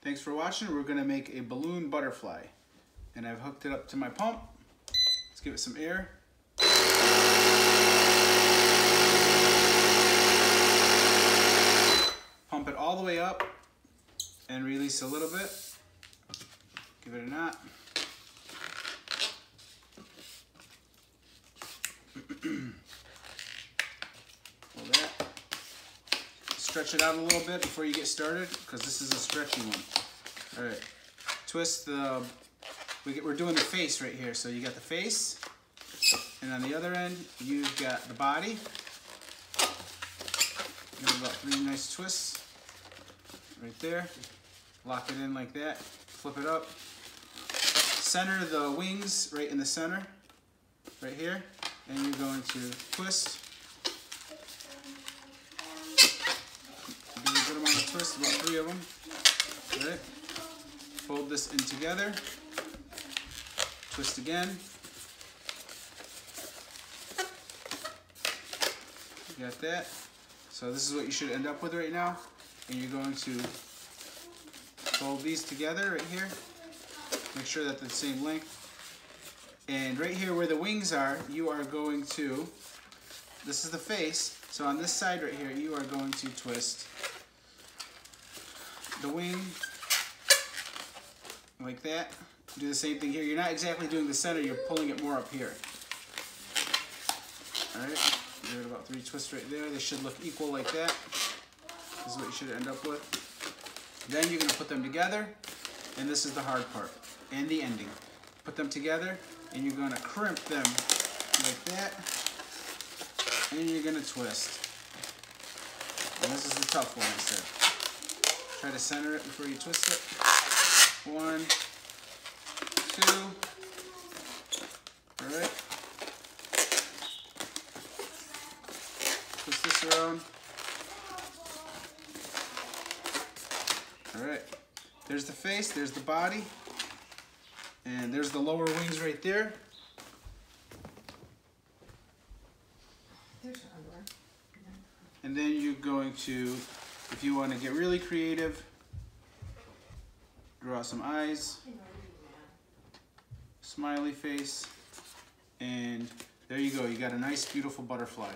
Thanks for watching. We're gonna make a balloon butterfly. And I've hooked it up to my pump. Let's give it some air. Pump it all the way up and release a little bit. Give it a knot. Pull that. Stretch it out a little bit before you get started because this is a stretchy one. All right, twist the, we we're doing the face right here. So you got the face and on the other end, you've got the body. Give it about three nice twists right there. Lock it in like that, flip it up. Center the wings right in the center, right here. And you're going to twist. Give twist, about three of them. Right. Fold this in together. Twist again. Got that? So this is what you should end up with right now. And you're going to fold these together right here. Make sure that they're the same length. And right here where the wings are, you are going to, this is the face, so on this side right here, you are going to twist the wing like that. Do the same thing here. You're not exactly doing the center, you're pulling it more up here. Alright, give it about three twists right there. They should look equal like that. This is what you should end up with. Then you're going to put them together, and this is the hard part, and the ending. Put them together, and you're going to crimp them like that, and you're going to twist. And this is the tough one, I. Try to center it before you twist it. One, two, all right. Twist this around. All right, there's the face, there's the body, and there's the lower wings right there. There's your underwear. And then you're going to, if you want to get really creative, draw some eyes, smiley face, and there you go. You got a nice, beautiful butterfly.